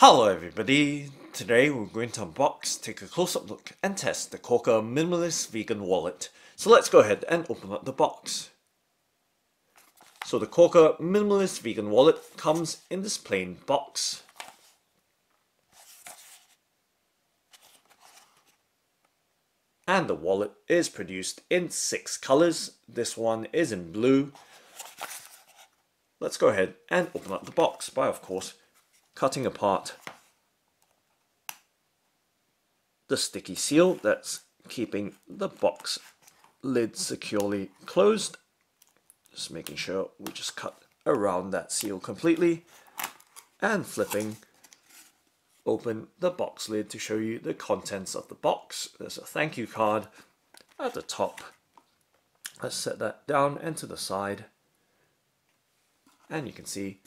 Hello everybody, today we're going to unbox, take a close-up look and test the Corkor Minimalist Vegan Wallet. So let's go ahead and open up the box. So the Corkor Minimalist Vegan Wallet comes in this plain box. And the wallet is produced in six colors. This one is in blue. Let's go ahead and open up the box by, of course, cutting apart the sticky seal that's keeping the box lid securely closed. Just making sure we just cut around that seal completely and flipping open the box lid to show you the contents of the box. There's a thank you card at the top. Let's set that down and to the side. And you can see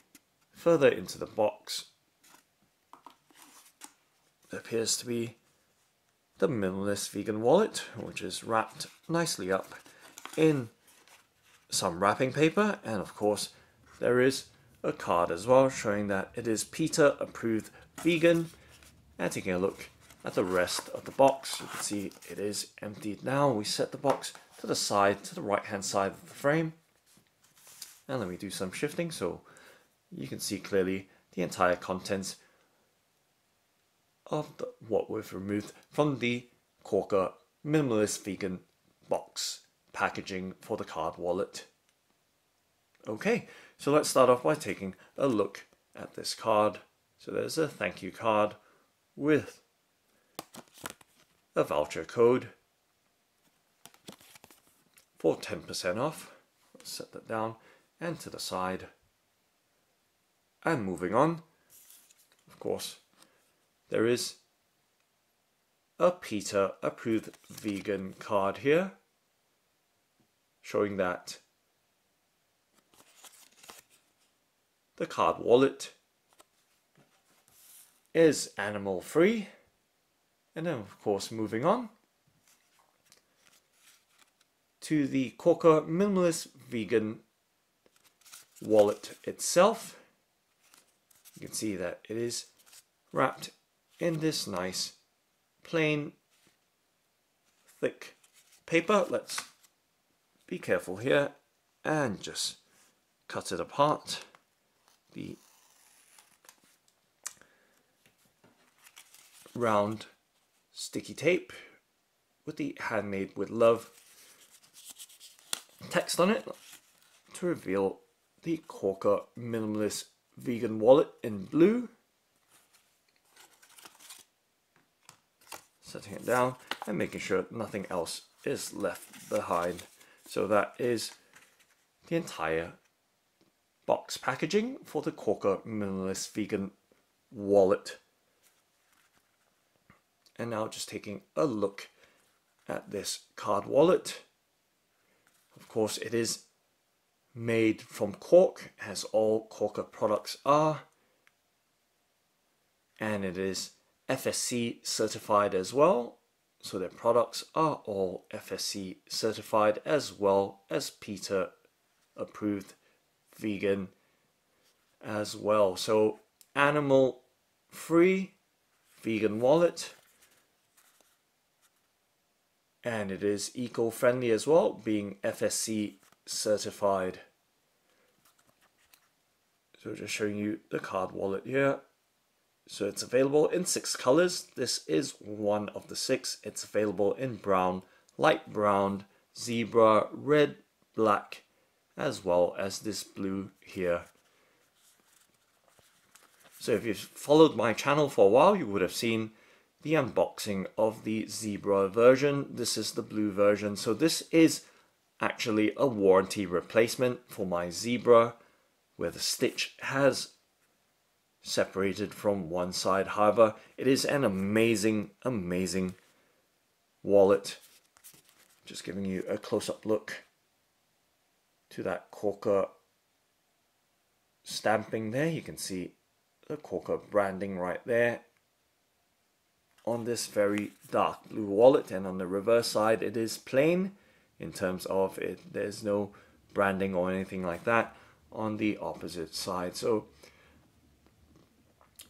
further into the box appears to be the minimalist vegan wallet, which is wrapped nicely up in some wrapping paper. And of course, there is a card as well showing that it is PETA approved vegan. And taking a look at the rest of the box, you can see it is emptied now. We set the box to the side, to the right hand side of the frame. And then we do some shifting so you can see clearly the entire contents of the, what we've removed from the Corkor Minimalist Vegan box packaging for the card wallet. Okay, so let's start off by taking a look at this card. So there's a thank you card with a voucher code for 10% off. Let's set that down and to the side. And moving on, of course, there is a PETA approved vegan card here showing that the card wallet is animal free. And then of course moving on to the Corkor Minimalist Vegan wallet itself. You can see that it is wrapped in this nice plain thick paper. Let's be careful here and just cut it apart. The round sticky tape with the handmade with love text on it to reveal the Corkor Minimalist Vegan Wallet in blue setting it down and making sure nothing else is left behind. So that is the entire box packaging for the Corkor Minimalist Vegan wallet. And now just taking a look at this card wallet. Of course it is made from cork as all Corkor products are. And it is FSC certified as well. So their products are all FSC certified as well as PETA approved vegan as well. So animal free vegan wallet and it is eco-friendly as well being FSC certified. So just showing you the card wallet here. So it's available in six colors. This is one of the six. It's available in brown, light brown, zebra, red, black, as well as this blue here. So if you've followed my channel for a while, you would have seen the unboxing of the zebra version. This is the blue version. So this is actually a warranty replacement for my zebra where the stitch has separated from one side. However, it is an amazing, amazing wallet. Just giving you a close-up look to that Corkor stamping there. You can see the Corkor branding right there on this very dark blue wallet and on the reverse side it is plain in terms of it there's no branding or anything like that on the opposite side so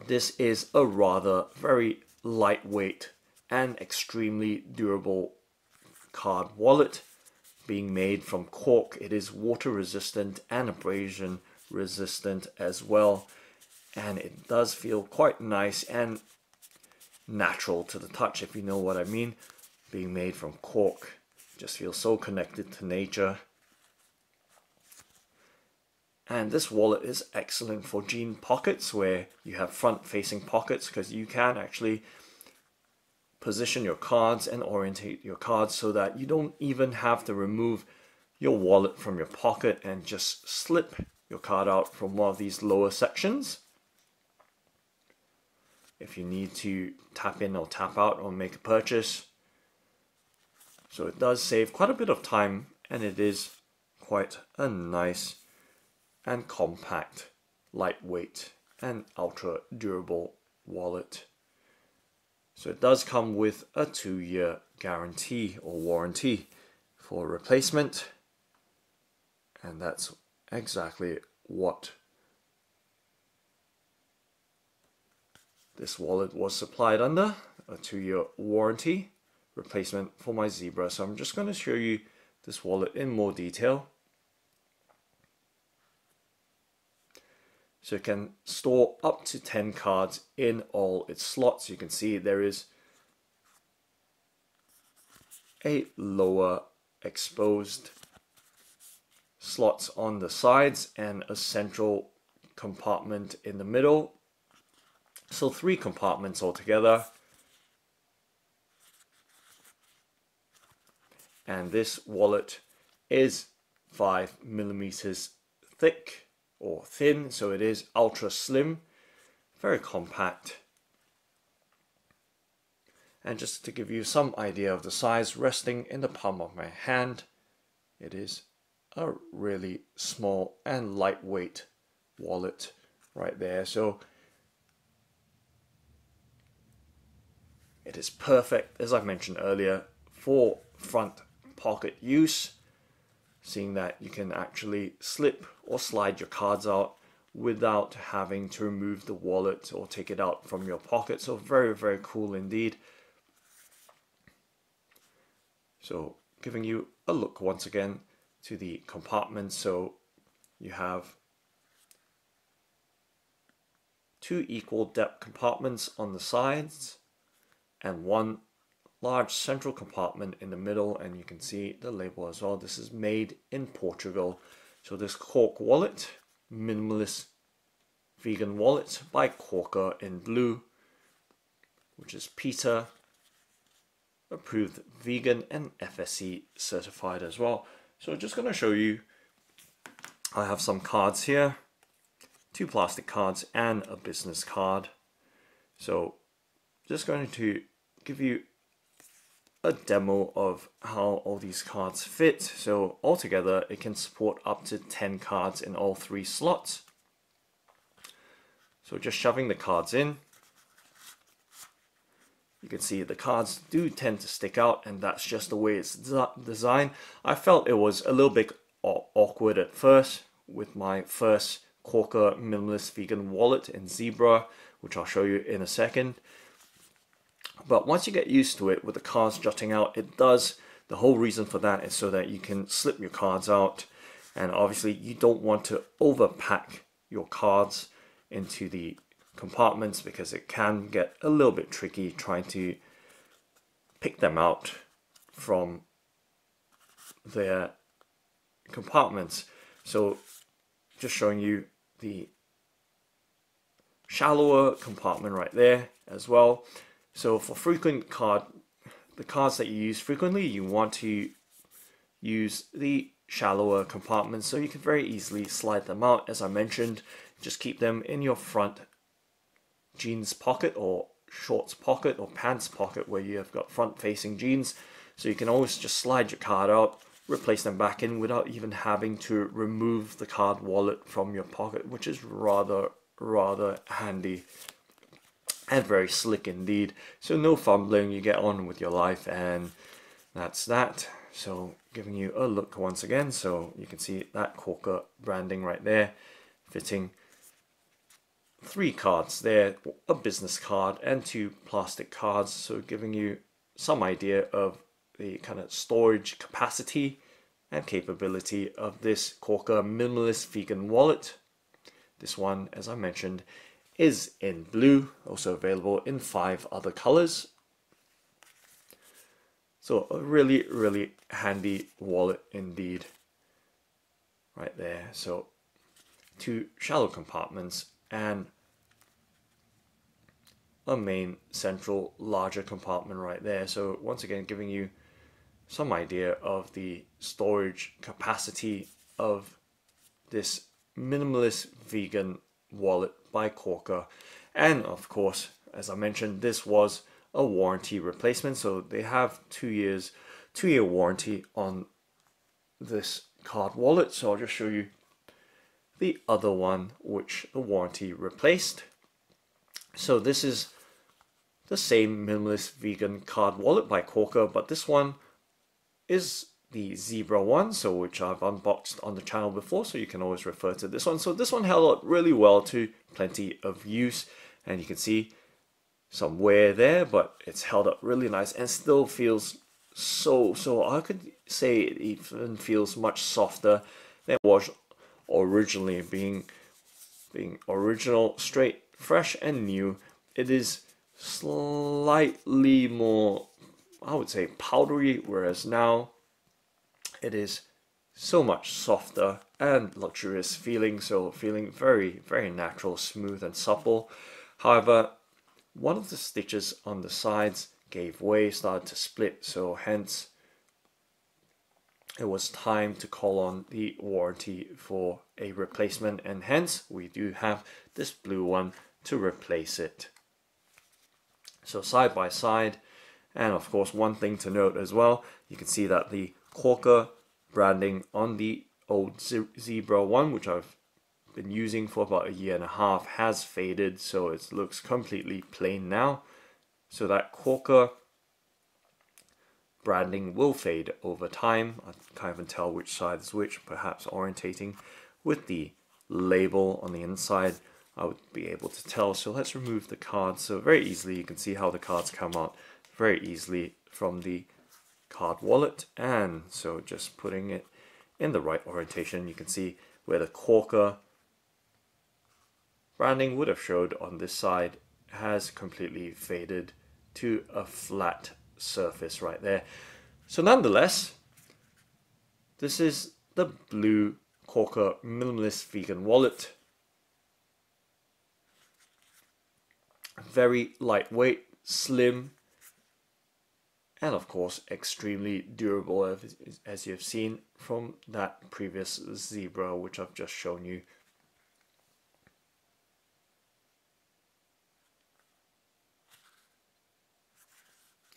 this is a rather very lightweight and extremely durable card wallet being made from cork. It is water resistant and abrasion resistant as well. And it does feel quite nice and natural to the touch, if you know what I mean. Being made from cork. Just feels so connected to nature. And this wallet is excellent for jean pockets where you have front facing pockets because you can actually position your cards and orientate your cards so that you don't even have to remove your wallet from your pocket and just slip your card out from one of these lower sections. If you need to tap in or tap out or make a purchase. So it does save quite a bit of time and it is quite a nice and compact, lightweight and ultra durable wallet. So it does come with a two year guarantee or warranty for replacement. And that's exactly what this wallet was supplied under a two year warranty replacement for my Zebra. So I'm just going to show you this wallet in more detail. So it can store up to 10 cards in all its slots. You can see there is a lower exposed slots on the sides and a central compartment in the middle. So three compartments altogether. And this wallet is five millimeters thick or thin, so it is ultra slim, very compact. And just to give you some idea of the size, resting in the palm of my hand, it is a really small and lightweight wallet right there. So it is perfect, as I mentioned earlier, for front pocket use seeing that you can actually slip or slide your cards out without having to remove the wallet or take it out from your pocket. So very, very cool indeed. So giving you a look once again to the compartments. So you have two equal depth compartments on the sides and one large central compartment in the middle and you can see the label as well. This is made in Portugal. So this Cork wallet, minimalist vegan wallet by Corkor in blue, which is PETA, approved vegan and FSC certified as well. So just going to show you, I have some cards here, two plastic cards and a business card. So just going to give you a demo of how all these cards fit. So altogether, it can support up to 10 cards in all three slots. So just shoving the cards in, you can see the cards do tend to stick out and that's just the way it's designed. I felt it was a little bit awkward at first with my first Corkor Minimalist Vegan wallet in Zebra, which I'll show you in a second. But once you get used to it with the cards jutting out, it does, the whole reason for that is so that you can slip your cards out. And obviously you don't want to overpack your cards into the compartments because it can get a little bit tricky trying to pick them out from their compartments. So just showing you the shallower compartment right there as well. So for frequent card, the cards that you use frequently, you want to use the shallower compartments so you can very easily slide them out. As I mentioned, just keep them in your front jeans pocket or shorts pocket or pants pocket where you have got front facing jeans. So you can always just slide your card out, replace them back in without even having to remove the card wallet from your pocket, which is rather, rather handy and very slick indeed. So no fumbling, you get on with your life and that's that. So giving you a look once again, so you can see that Corkor branding right there, fitting three cards there, a business card and two plastic cards, so giving you some idea of the kind of storage capacity and capability of this Corkor minimalist vegan wallet. This one, as I mentioned, is in blue, also available in five other colors. So a really, really handy wallet indeed. Right there. So two shallow compartments and a main central larger compartment right there. So once again, giving you some idea of the storage capacity of this minimalist vegan wallet by Corkor. And of course, as I mentioned, this was a warranty replacement. So they have two years, two year warranty on this card wallet. So I'll just show you the other one which the warranty replaced. So this is the same minimalist vegan card wallet by Corkor, but this one is the Zebra one, so which I've unboxed on the channel before, so you can always refer to this one. So this one held up really well to plenty of use, and you can see some wear there, but it's held up really nice and still feels so, so I could say it even feels much softer than it was originally being being original, straight, fresh and new. It is slightly more, I would say, powdery, whereas now it is so much softer and luxurious feeling, so feeling very, very natural, smooth and supple. However, one of the stitches on the sides gave way, started to split, so hence it was time to call on the warranty for a replacement and hence we do have this blue one to replace it. So side by side and of course one thing to note as well you can see that the Corkor branding on the old Zebra one which I've been using for about a year and a half has faded so it looks completely plain now so that Corkor branding will fade over time. I can't even tell which side is which, perhaps orientating with the label on the inside. I would be able to tell. So let's remove the cards. So very easily you can see how the cards come out very easily from the card wallet. And so just putting it in the right orientation, you can see where the Corkor branding would have showed on this side has completely faded to a flat surface right there. So nonetheless, this is the blue Corkor Minimalist Vegan Wallet. Very lightweight, slim, and of course extremely durable as you've seen from that previous Zebra which I've just shown you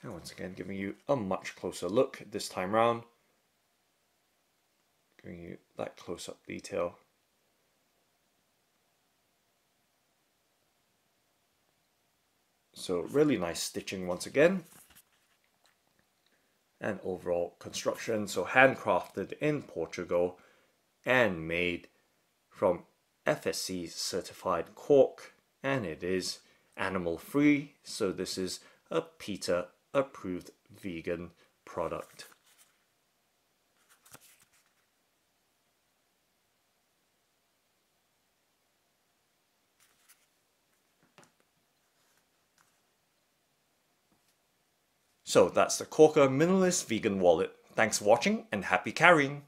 And once again, giving you a much closer look this time round. Giving you that close-up detail. So really nice stitching once again. And overall construction, so handcrafted in Portugal and made from FSC certified cork and it is animal free so this is a PETA approved vegan product. So that's the Corkor Minimalist Vegan Wallet. Thanks for watching and happy carrying!